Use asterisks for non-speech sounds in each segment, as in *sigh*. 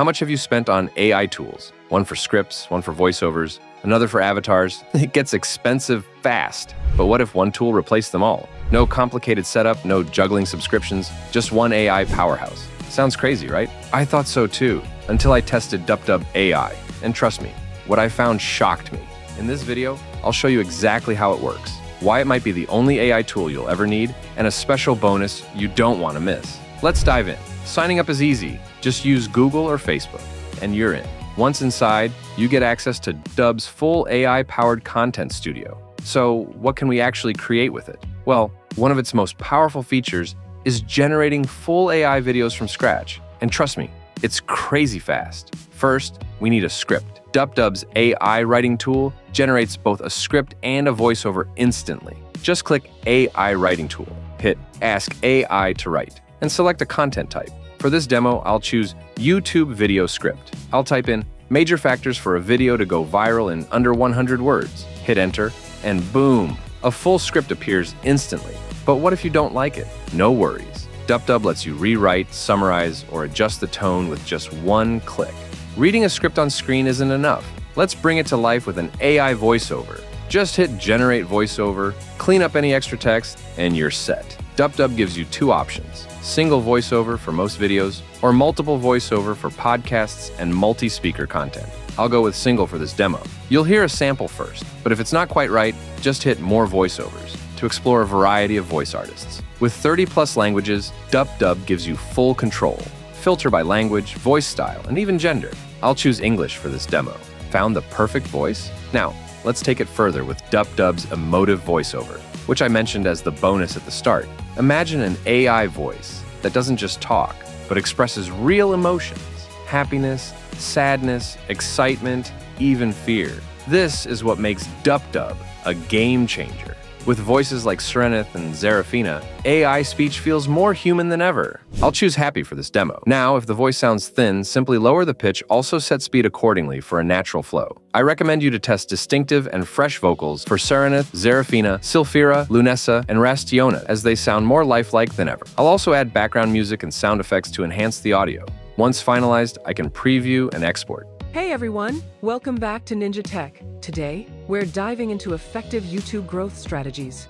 How much have you spent on AI tools? One for scripts, one for voiceovers, another for avatars. *laughs* It gets expensive fast. But what if one tool replaced them all? No complicated setup, no juggling subscriptions, just one AI powerhouse. Sounds crazy, right? I thought so too, until I tested DupDub AI. And trust me, what I found shocked me. In this video, I'll show you exactly how it works, why it might be the only AI tool you'll ever need, and a special bonus you don't want to miss. Let's dive in. Signing up is easy. Just use Google or Facebook, and you're in. Once inside, you get access to Dub's full AI-powered content studio. So what can we actually create with it? Well, one of its most powerful features is generating full AI videos from scratch. And trust me, it's crazy fast. First, we need a script. DupDub's AI writing tool generates both a script and a voiceover instantly. Just click AI Writing Tool, hit Ask AI to Write, and select a content type. For this demo, I'll choose YouTube Video Script. I'll type in major factors for a video to go viral in under 100 words, hit enter, and boom, a full script appears instantly. But what if you don't like it? No worries. DupDub lets you rewrite, summarize, or adjust the tone with just one click. Reading a script on screen isn't enough. Let's bring it to life with an AI voiceover. Just hit Generate Voiceover, clean up any extra text, and you're set. DupDub gives you two options single voiceover for most videos, or multiple voiceover for podcasts and multi speaker content. I'll go with single for this demo. You'll hear a sample first, but if it's not quite right, just hit More Voiceovers to explore a variety of voice artists. With 30 plus languages, DupDub gives you full control. Filter by language, voice style, and even gender. I'll choose English for this demo. Found the perfect voice? Now, let's take it further with DupDub's emotive voiceover, which I mentioned as the bonus at the start. Imagine an AI voice that doesn't just talk, but expresses real emotions happiness, sadness, excitement, even fear. This is what makes DupDub a game changer. With voices like Serenith and Zerafina, AI speech feels more human than ever. I'll choose Happy for this demo. Now, if the voice sounds thin, simply lower the pitch, also set speed accordingly for a natural flow. I recommend you to test distinctive and fresh vocals for Serenith, Zerafina, Silphira, Lunessa, and Rastiona as they sound more lifelike than ever. I'll also add background music and sound effects to enhance the audio. Once finalized, I can preview and export. Hey everyone, welcome back to Ninja Tech. Today, we're diving into effective YouTube growth strategies.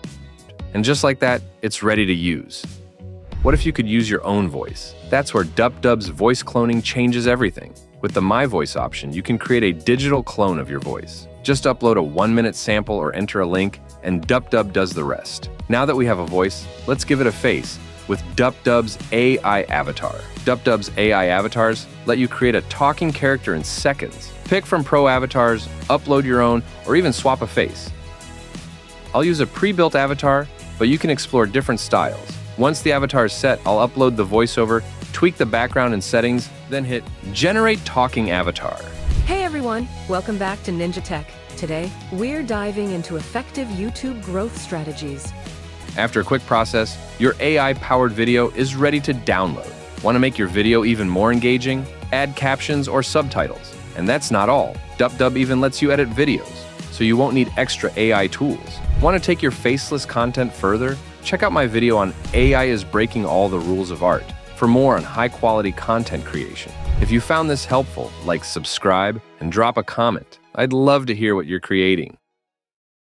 And just like that, it's ready to use. What if you could use your own voice? That's where DupDub's voice cloning changes everything. With the My Voice option, you can create a digital clone of your voice. Just upload a one minute sample or enter a link, and DupDub does the rest. Now that we have a voice, let's give it a face with DupDub's AI Avatar. DupDub's AI avatars let you create a talking character in seconds. Pick from pro avatars, upload your own, or even swap a face. I'll use a pre-built avatar, but you can explore different styles. Once the avatar is set, I'll upload the voiceover, tweak the background and settings, then hit Generate Talking Avatar. Hey everyone, welcome back to Ninja Tech. Today, we're diving into effective YouTube growth strategies. After a quick process, your AI-powered video is ready to download. Want to make your video even more engaging? Add captions or subtitles. And that's not all. DupDub even lets you edit videos, so you won't need extra AI tools. Want to take your faceless content further? Check out my video on AI is breaking all the rules of art for more on high-quality content creation. If you found this helpful, like subscribe and drop a comment. I'd love to hear what you're creating.